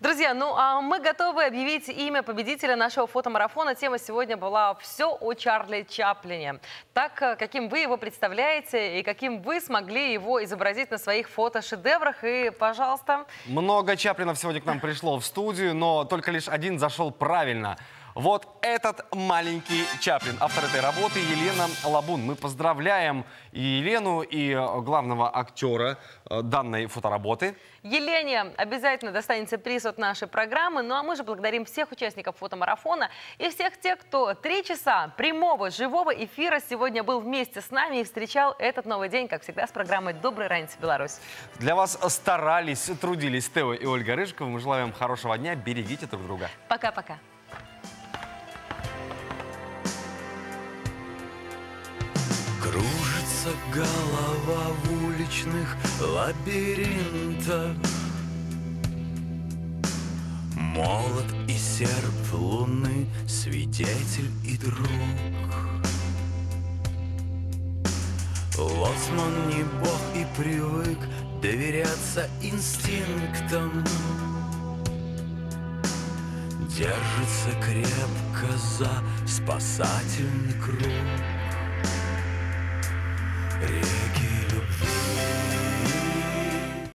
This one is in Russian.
Друзья, ну а мы готовы объявить имя победителя нашего фотомарафона. Тема сегодня была «Все о Чарли Чаплине». Так, э, каким вы его представляете и каким вы смогли его изобразить на своих фотошедеврах. И, пожалуйста... Много Чаплинов сегодня к нам пришло в студию, но только лишь один зашел правильно. Вот этот маленький Чаплин, автор этой работы Елена Лабун. Мы поздравляем и Елену, и э, главного актера э, данной фотоработы. Елене обязательно достанется приз от нашей программы. Ну а мы же благодарим всех участников фотомарафона и всех тех, кто три часа прямого живого эфира сегодня был вместе с нами и встречал этот новый день, как всегда, с программой «Добрый ранец, Беларусь». Для вас старались, трудились Тео и Ольга Рыжикова. Мы желаем хорошего дня. Берегите друг друга. Пока-пока. Кружится голова в уличных лабиринтах. Молот и серп луны, свидетель и друг. Лоцман не бог и привык доверяться инстинктам. Держится крепко за спасательный круг Yeah.